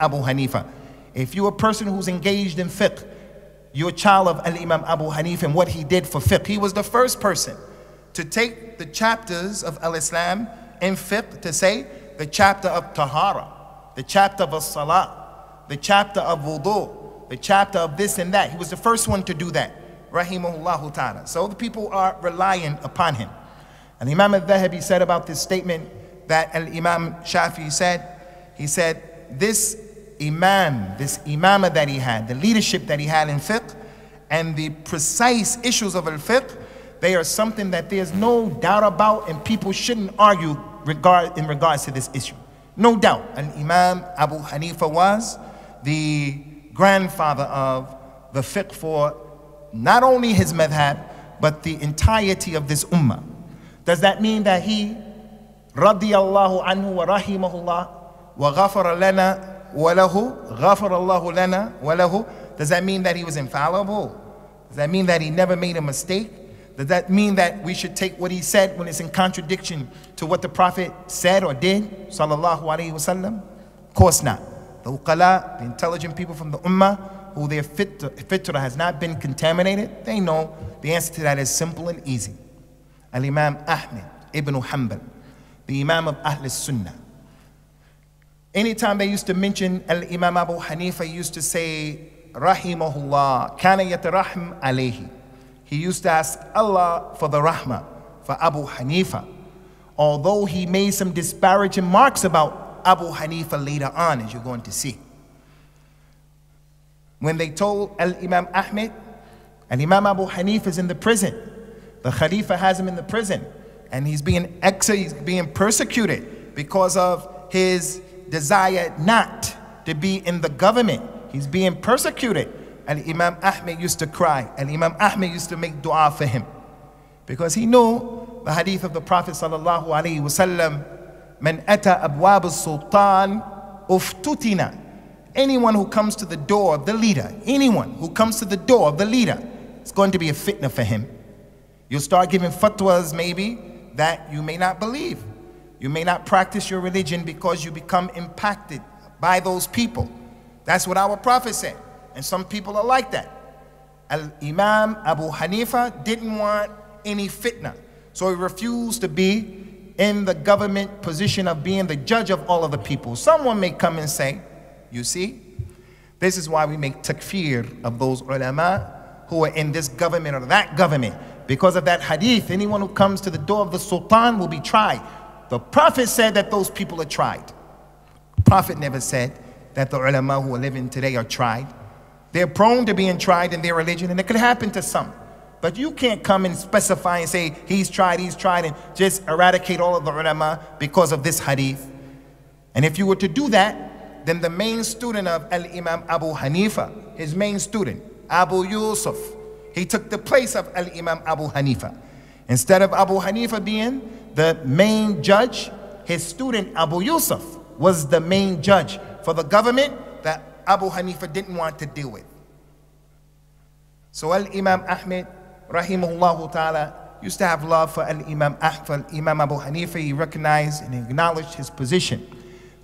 Abu Hanifa. If you're a person who's engaged in fiqh, you're a child of Al Imam Abu Hanifa and what he did for fiqh. He was the first person to take the chapters of Al Islam in fiqh to say the chapter of Tahara, the chapter of Salah, the chapter of Wudu, the chapter of this and that. He was the first one to do that. Rahimahullah ta'ala. So the people are relying upon him. And Imam al-Dhahabi said about this statement that Al-Imam Shafi said, he said, this imam, this imama that he had, the leadership that he had in fiqh, and the precise issues of al-fiqh, they are something that there's no doubt about and people shouldn't argue regard, in regards to this issue. No doubt. And Imam Abu Hanifa was the grandfather of the fiqh for not only his madhab, but the entirety of this ummah. Does that mean that he, radiyallahu anhu wa rahimahullah, wa ghafara lana وَلَهُ غَفَرَ اللَّهُ لَنَا وَلَهُ Does that mean that he was infallible? Does that mean that he never made a mistake? Does that mean that we should take what he said when it's in contradiction to what the Prophet said or did? Sallallahu Alaihi Wasallam? Of course not. The uqala, the intelligent people from the ummah, who their fitra has not been contaminated, they know the answer to that is simple and easy. Al-Imam Ahmed ibn Hanbal, the Imam of Ahl Sunnah, Anytime they used to mention Al Imam Abu Hanifa, he used to say, Rahimahullah, kana yatarahim alayhi. He used to ask Allah for the rahmah for Abu Hanifa. Although he made some disparaging marks about Abu Hanifa later on, as you're going to see. When they told Al Imam Ahmed, Al Imam Abu Hanifa is in the prison. The Khalifa has him in the prison. And he's being ex- he's being persecuted because of his desired not to be in the government. He's being persecuted. And Imam Ahmed used to cry. And Imam Ahmed used to make dua for him. Because he knew the hadith of the Prophet sallallahu alaihi wasallam, "Man ata abwab sultan uftutina." Anyone who comes to the door of the leader, anyone who comes to the door of the leader, it's going to be a fitna for him. You'll start giving fatwas maybe that you may not believe. You may not practice your religion because you become impacted by those people. That's what our prophet said. And some people are like that. Al Imam Abu Hanifa didn't want any fitna. So he refused to be in the government position of being the judge of all of the people. Someone may come and say, You see, this is why we make takfir of those ulama who are in this government or that government. Because of that hadith, anyone who comes to the door of the sultan will be tried. The Prophet said that those people are tried. Prophet never said that the ulama who are living today are tried. They're prone to being tried in their religion, and it could happen to some. But you can't come and specify and say, he's tried, he's tried, and just eradicate all of the ulama because of this hadith. And if you were to do that, then the main student of Al Imam Abu Hanifa, his main student, Abu Yusuf, he took the place of Al Imam Abu Hanifa. Instead of Abu Hanifa being the main judge, his student Abu Yusuf was the main judge for the government that Abu Hanifa didn't want to deal with. So Al Imam Ahmed, rahimahullah ta'ala, used to have love for Al Imam Ahmed, Imam Abu Hanifa. He recognized and acknowledged his position.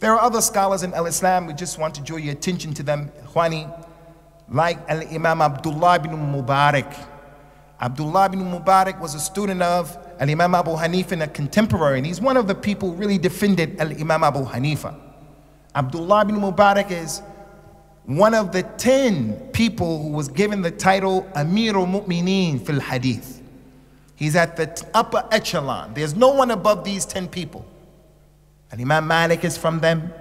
There are other scholars in Al Islam, we just want to draw your attention to them, Khwani, like Al Imam Abdullah ibn Mubarak. Abdullah ibn Mubarak was a student of Al Imam Abu Hanifa and a contemporary, and he's one of the people who really defended Al Imam Abu Hanifa. Abdullah bin Mubarak is one of the 10 people who was given the title Amir al Mu'mineen fil Hadith. He's at the upper echelon. There's no one above these 10 people. Al Imam Malik is from them,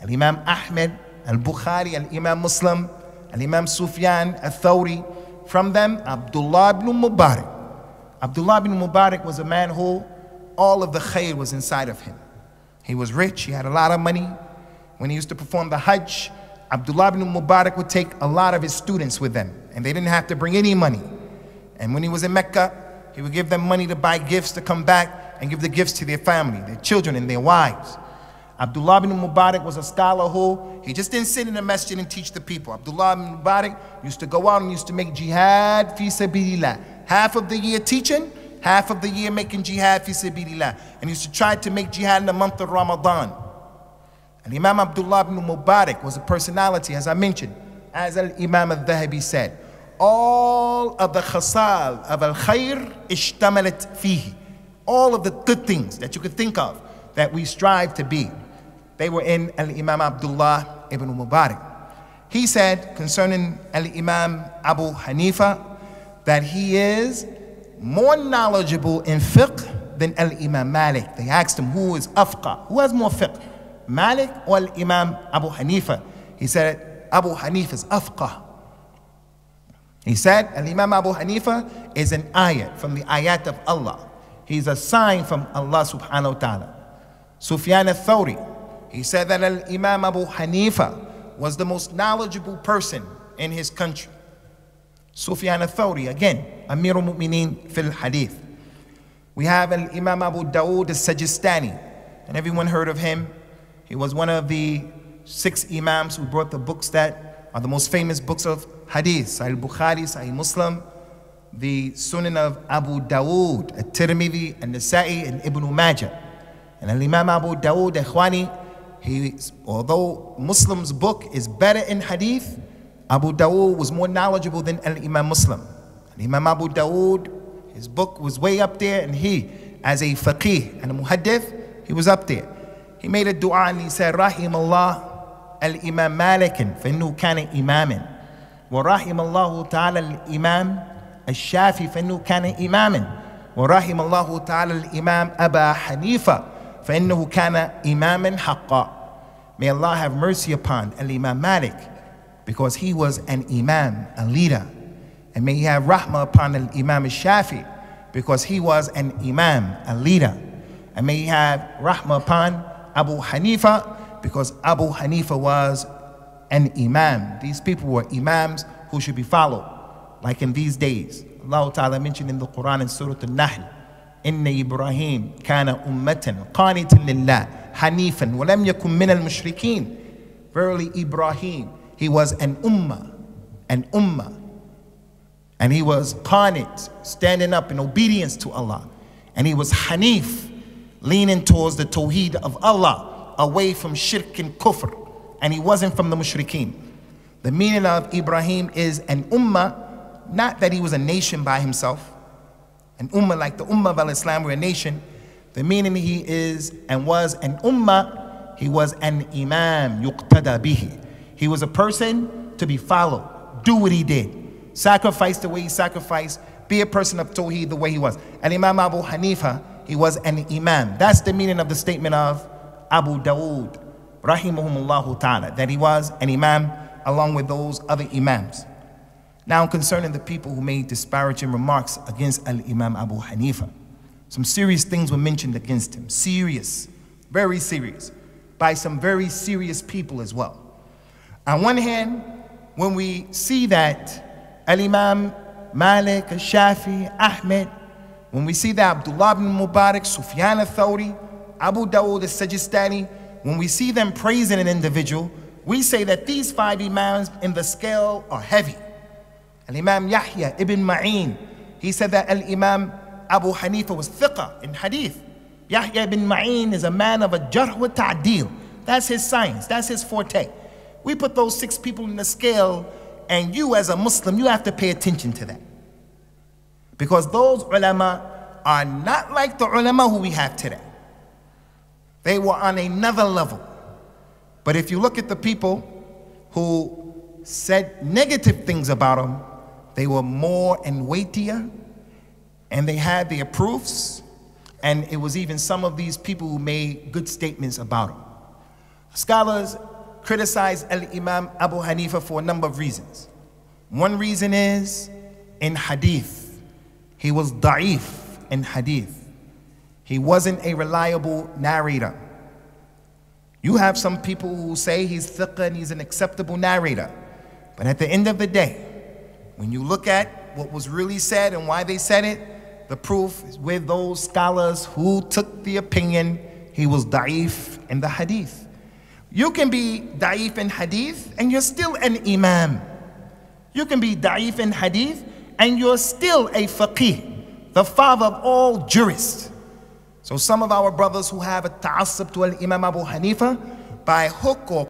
Al Imam Ahmed, Al Bukhari, Al Imam Muslim, Al Imam Sufyan, Al Thawri. From them, Abdullah ibn Mubarak. Abdullah bin Mubarak was a man who all of the khair was inside of him. He was rich, he had a lot of money. When he used to perform the Hajj, Abdullah bin Mubarak would take a lot of his students with them, and they didn't have to bring any money. And when he was in Mecca, he would give them money to buy gifts to come back and give the gifts to their family, their children, and their wives. Abdullah bin Mubarak was a scholar who he just didn't sit in the masjid and teach the people. Abdullah bin Mubarak used to go out and used to make jihad fi sabilillah half of the year teaching, half of the year making jihad fi sabilillah. And he used to try to make jihad in the month of Ramadan. And Imam Abdullah ibn Mubarak was a personality, as I mentioned, as Imam al Dhahabi said. All of the khasal of al khair ishtamalat fihi. All of the good things that you could think of that we strive to be, they were in Al Imam Abdullah ibn Mubarak. He said concerning Al Imam Abu Hanifa that he is more knowledgeable in fiqh than Al Imam Malik. They asked him who is afqa, who has more fiqh, Malik or Al Imam Abu Hanifa? He said Abu Hanifa is afqa. He said Al Imam Abu Hanifa is an ayat from the ayat of Allah. He's a sign from Allah subhanahu wa ta'ala. Sufyan al-Thawri, he said that Al Imam Abu Hanifa was the most knowledgeable person in his country. Sufyan al-Thawri, again, Amir al-Mu'mineen fil hadith. We have Imam Abu Dawood al-Sajistani, and everyone heard of him. He was one of the six Imams who brought the books that are the most famous books of hadith, Sahih Bukhari, Sahih Muslim, the Sunan of Abu Dawood, At-Tirmidhi, and Nasa'i, and Ibn Majah. And Al-Imam Abu Dawood, Ikhwani, he, although Muslim's book is better in hadith, Abu Dawood was more knowledgeable than Al-Imam Muslim. Imam Abu Dawood, his book was way up there, and he, as a faqih and a muhaddith, he was up there. He made a dua and he said, Rahim Allah al-Imam Malikin, فإنه كان إماما. ورحم الله تعالى الإمام الشافعي فإنه كان إماما. ورحم الله تعالى الإمام أبا حنيفة فإنه كان إماما حقا. May Allah have mercy upon Al-Imam Malik because he was an imam, a leader. And may he have rahmah upon Al-Imam Shafi because he was an imam, a leader. And may he have rahmah upon Abu Hanifa because Abu Hanifa was an imam. These people were imams who should be followed, like in these days. Allah Ta'ala mentioned in the Quran in Surah Al-Nahl, إن إبراهيم كان أمة قانتا لله حنيفا ولم يكن من المشركين. Verily Ibrahim, he was an ummah, an ummah. And he was qanit, standing up in obedience to Allah. And he was hanif, leaning towards the tawheed of Allah, away from shirk and kufr. And he wasn't from the mushrikeen. The meaning of Ibrahim is an ummah, not that he was a nation by himself. an ummah like the ummah of al-Islam, we're a nation. The meaning he is and was an ummah, he was an imam, yuqtada bihi. He was a person to be followed. Do what he did. Sacrifice the way he sacrificed. Be a person of Tawheed the way he was. And Imam Abu Hanifa, he was an imam. That's the meaning of the statement of Abu Dawood, rahimahumullah ta'ala, that he was an imam along with those other imams. Now, concerning the people who made disparaging remarks against Al Imam Abu Hanifa, some serious things were mentioned against him. Serious, very serious, by some very serious people as well. On one hand, when we see that Al Imam Malik, Al Shafi, Ahmed, when we see that Abdullah ibn Mubarak, Sufyan al Thawri, Abu Dawud al Sajistani, when we see them praising an individual, we say that these five Imams in the scale are heavy. Imam Yahya ibn Ma'in, he said that Al Imam Abu Hanifa was thiqah in hadith. Yahya ibn Ma'in is a man of a jarh wa ta'dil. That's his science, that's his forte. We put those six people in the scale, and you as a Muslim, you have to pay attention to that. Because those ulama are not like the ulama who we have today. They were on another level. But if you look at the people who said negative things about them, they were more and weightier, and they had their proofs, and it was even some of these people who made good statements about him. Scholars criticize Al Imam Abu Hanifa for a number of reasons. One reason is in hadith, he was da'if in hadith. He wasn't a reliable narrator. You have some people who say he's thiqah and he's an acceptable narrator. But at the end of the day, when you look at what was really said and why they said it, the proof is with those scholars who took the opinion he was da'if in the hadith. You can be da'if in hadith and you're still an imam. You can be da'if in hadith and you're still a faqih, the father of all jurists. So some of our brothers who have a ta'assub to Imam Abu Hanifa by hook or